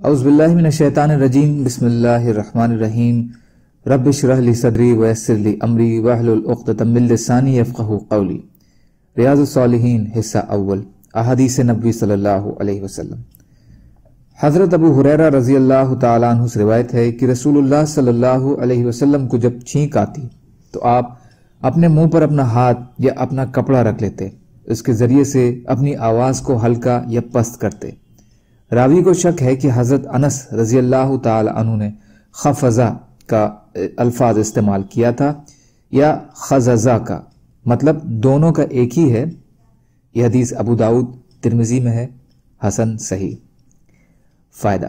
اعوذ باللہ من الشیطان الرجیم، بسم اللہ الرحمن الرحیم۔ رب اشرح لی صدری ویسر لی امری واحلل عقدۃ من لسانی یفقهوا قولی۔ ریاض الصالحین، حصہ اول، احادیث نبوی صلی اللہ علیہ وسلم۔ حضرت ابو حریرہ رضی اللہ تعالیٰ عنہ سے روایت ہے کہ رسول اللہ صلی اللہ علیہ وسلم کو جب چھینک آتی، تو آپ اپنے منہ پر اپنا ہاتھ یا اپنا کپڑا رکھ لیتے، اس کے ذریعے سے اپنی آواز کو ہلکا یا پست کرتے۔ راوی کو شک ہے کہ حضرت انس رضی اللہ تعالی عنہ نے خفضا کا الفاظ استعمال کیا تھا یا خززا کا۔ مطلب دونوں کا ایک ہی ہے۔ یہ حدیث ابو داود ترمزی میں ہے۔ حسن صحیح۔ فائدہ۔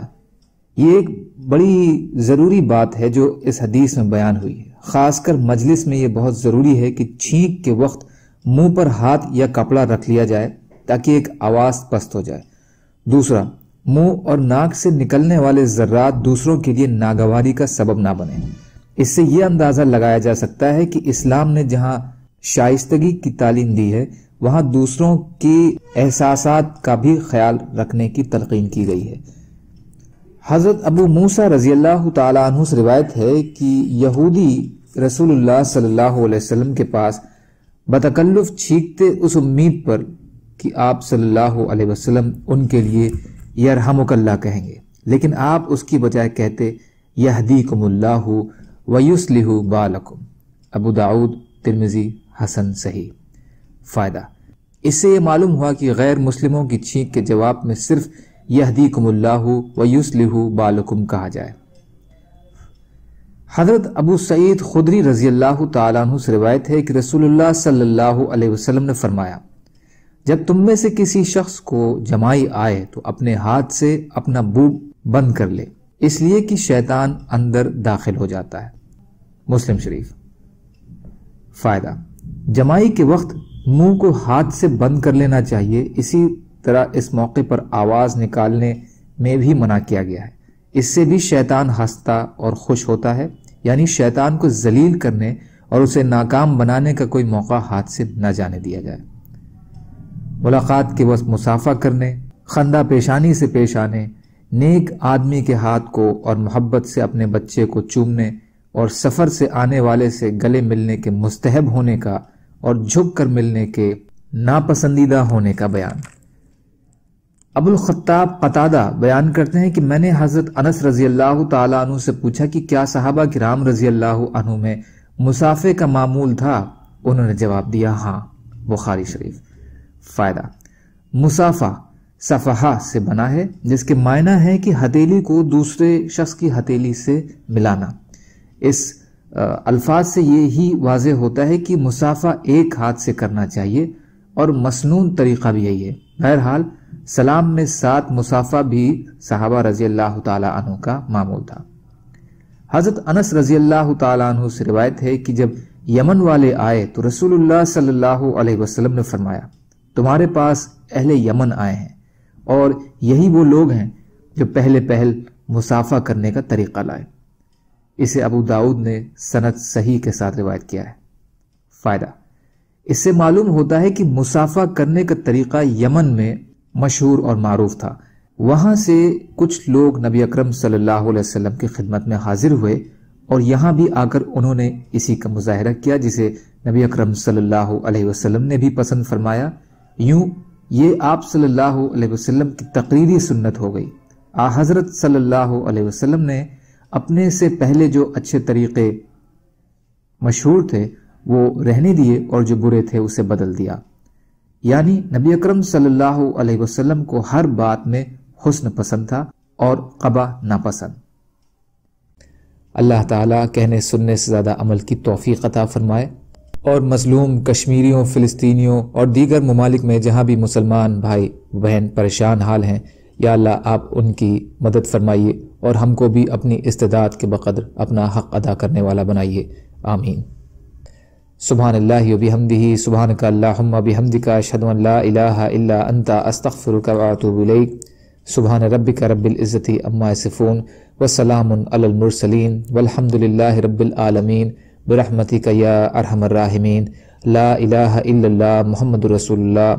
یہ ایک بڑی ضروری بات ہے جو اس حدیث میں بیان ہوئی ہے۔ خاص کر مجلس میں یہ بہت ضروری ہے کہ چھینک کے وقت منہ پر ہاتھ یا کپڑا رکھ لیا جائے تاکہ ایک آواز پست ہو جائے۔ دوسرا منہ اور ناک سے نکلنے والے ذرات دوسروں کے لیے ناگواری کا سبب نہ بنے۔ اس سے یہ اندازہ لگایا جا سکتا ہے کہ اسلام نے جہاں شائستگی کی تعلیم دی ہے، وہاں دوسروں کی احساسات کا بھی خیال رکھنے کی تلقین کی گئی ہے۔ حضرت ابو موسا رضی اللہ تعالیٰ عنہ سے روایت ہے کہ یہودی رسول اللہ صلی اللہ علیہ وسلم کے پاس بتکلف چھینکتے اس امید پر کہ آپ صلی اللہ علیہ وسلم ان کے لیے یرحمک اللہ کہیں گے۔ لیکن آپ اس کی بجائے کہتے، یہدیکم اللہ ویسلح بالکم۔ ابو داود ترمزی حسن صحیح۔ فائدہ۔ اس سے یہ معلوم ہوا کہ غیر مسلموں کی چھینک کے جواب میں صرف یہدیکم اللہ ویسلح بالکم کہا جائے۔ حضرت ابو سعید خدری رضی اللہ تعالیٰ عنہ سے روایت ہے کہ رسول اللہ صلی اللہ علیہ وسلم نے فرمایا جب تم میں سے کسی شخص کو جمائی آئے تو اپنے ہاتھ سے اپنا بو بند کر لے۔ اس لیے کہ شیطان اندر داخل ہو جاتا ہے۔ مسلم شریف۔ فائدہ۔ جمائی کے وقت منہ کو ہاتھ سے بند کر لینا چاہیے۔ اسی طرح اس موقع پر آواز نکالنے میں بھی منع کیا گیا ہے۔ اس سے بھی شیطان ہنستا اور خوش ہوتا ہے۔ یعنی شیطان کو ذلیل کرنے اور اسے ناکام بنانے کا کوئی موقع ہاتھ سے نہ جانے دیا جائے۔ ملاقات کے وقت مسافہ کرنے، خندہ پیشانی سے پیش آنے، نیک آدمی کے ہاتھ کو اور محبت سے اپنے بچے کو چومنے اور سفر سے آنے والے سے گلے ملنے کے مستحب ہونے کا اور جھک کر ملنے کے ناپسندیدہ ہونے کا بیان۔ ابو الخطاب قطادہ بیان کرتے ہیں کہ میں نے حضرت انس رضی اللہ تعالیٰ عنہ سے پوچھا کہ کیا صحابہ کرام رضی اللہ عنہ میں مسافے کا معمول تھا؟ انہوں نے جواب دیا ہاں بخاری شریف۔ فائدہ۔ مسافہ صفحہ سے بنا ہے، جس کے معنی ہے کہ ہتیلی کو دوسرے شخص کی ہتیلی سے ملانا۔ اس الفاظ سے یہی واضح ہوتا ہے کہ مسافہ ایک ہاتھ سے کرنا چاہیے، اور مسنون طریقہ بھی یہی ہے۔ بہرحال، سلام میں سات مسافہ بھی صحابہ رضی اللہ تعالی عنہ کا معمول تھا۔ حضرت انس رضی اللہ تعالی عنہ سے روایت ہے کہ جب یمن والے آئے تو رسول اللہ صلی اللہ علیہ وسلم نے فرمایا تمہارے پاس اہل یمن آئے ہیں اور یہی وہ لوگ ہیں جو پہلے پہل مسافہ کرنے کا طریقہ لائے۔ اسے ابو داود نے سنت صحیح کے ساتھ روایت کیا ہے۔ فائدہ۔ اس سے معلوم ہوتا ہے کہ مسافہ کرنے کا طریقہ یمن میں مشہور اور معروف تھا۔ وہاں سے کچھ لوگ نبی اکرم صلی اللہ علیہ وسلم کی خدمت میں حاضر ہوئے اور یہاں بھی آ کر انہوں نے اسی کا مظاہرہ کیا جسے نبی اکرم صلی اللہ علیہ وسلم نے بھی پسند فرمایا۔ یوں یہ آپ صلی اللہ علیہ وسلم کی تقریری سنت ہو گئی۔ آ حضرت صلی اللہ علیہ وسلم نے اپنے سے پہلے جو اچھے طریقے مشہور تھے، وہ رہنے دیے اور جو برے تھے اسے بدل دیا۔ یعنی نبی اکرم صلی اللہ علیہ وسلم کو ہر بات میں حسن پسند تھا اور قبا ناپسند۔ اللہ تعالیٰ کہنے، سننے سے زیادہ عمل کی توفیق عطا فرمائے۔ اور مظلوم کشمیریوں، فلسطینیوں اور دیگر ممالک میں جہاں بھی مسلمان بھائی، بہن پریشان حال ہیں، یا اللہ آپ ان کی مدد فرمائیے اور ہم کو بھی اپنی استداد کے بقدر اپنا حق ادا کرنے والا بنائیے۔ آمین۔ سبحان اللہ و بحمدہ سبحان کا اللہ بحمد کا شد اللہ الہ الا انتا استغفر کا واتوب الیک۔ سبحان رب کا رب العزتی اما صفون وسلام علی المرسلین والحمد للہ رب العالمین۔ برحمتی یا ارحم الراحمین لا الہ الا اللہ محمد رسول اللہ